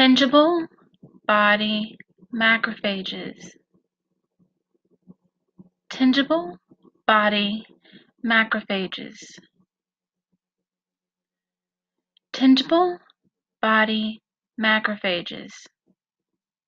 Tangible body macrophages. Tangible body macrophages. Tangible body macrophages.